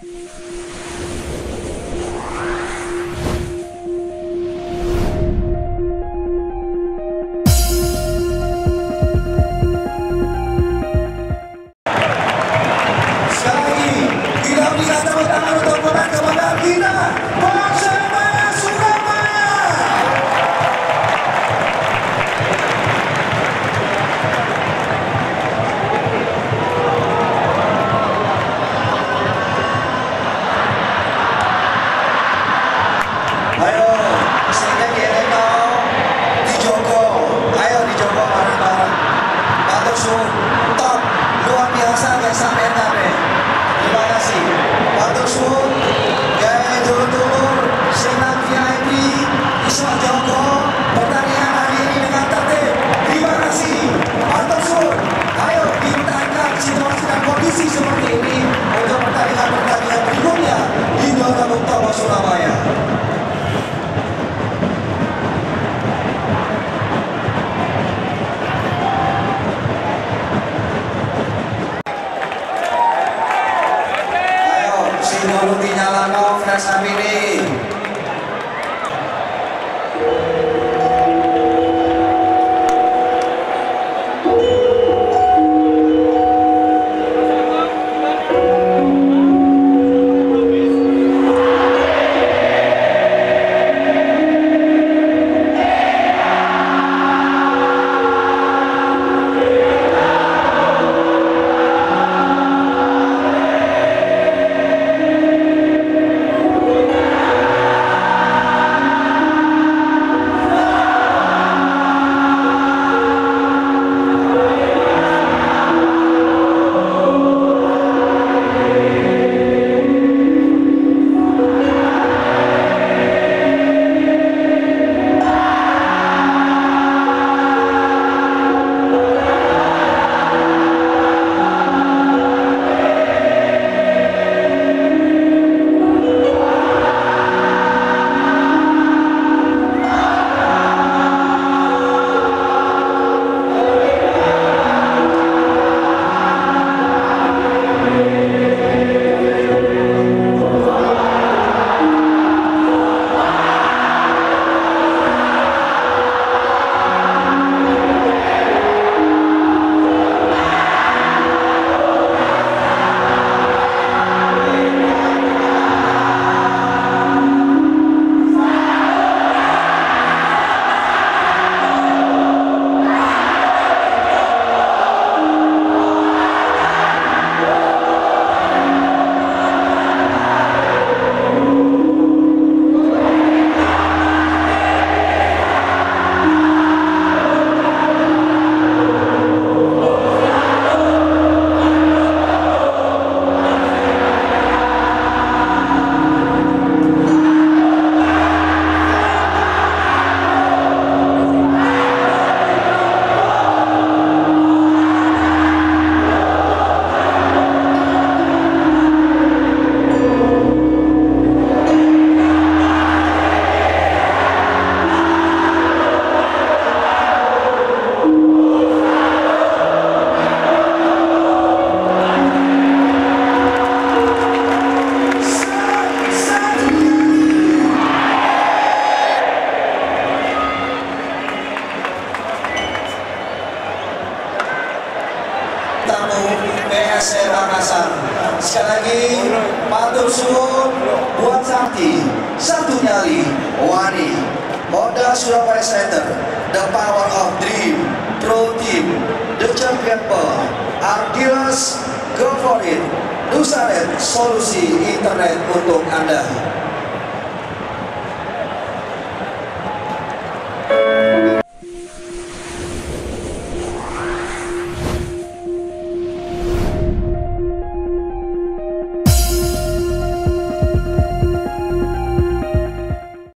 Sekali Mas Aminei. PSM Makassar. Sekali lagi, matur suwun buat sakti, satu nyali, wani, Moda Surabaya Center, the power of dream, pro team, the champion power, Ardilas, go for it, Nusaret, solusi internet untuk Anda.